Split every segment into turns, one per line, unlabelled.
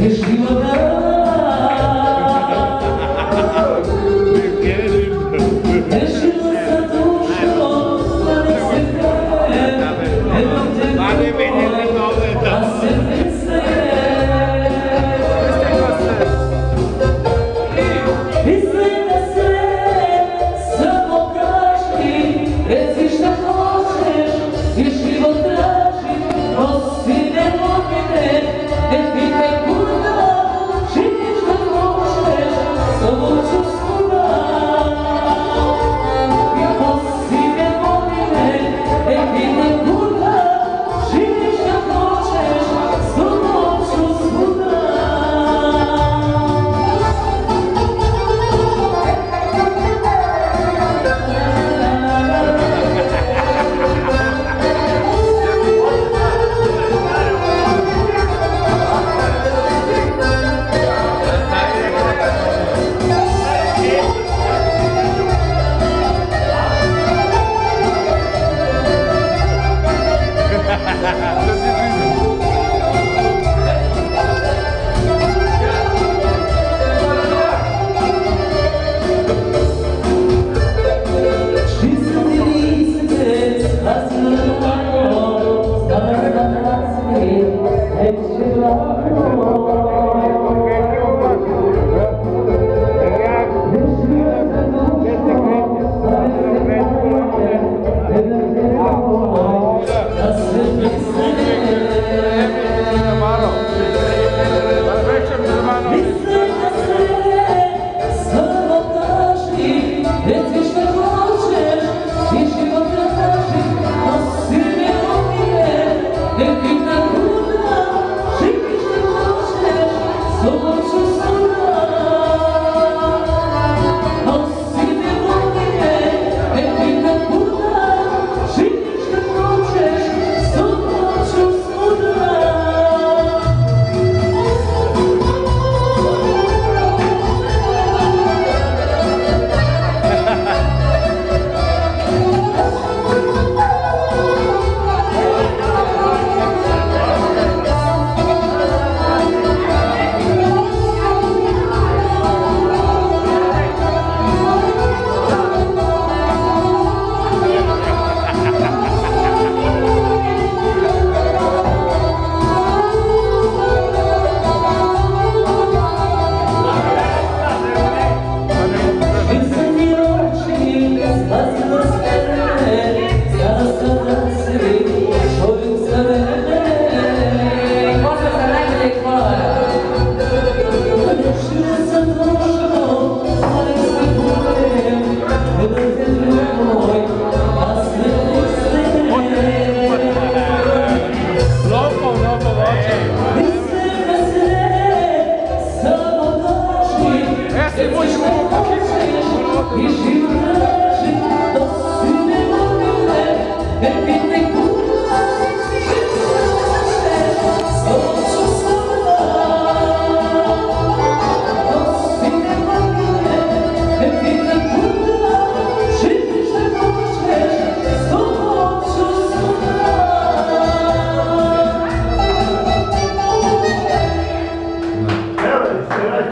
restrito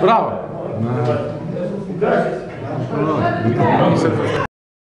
Bravo! É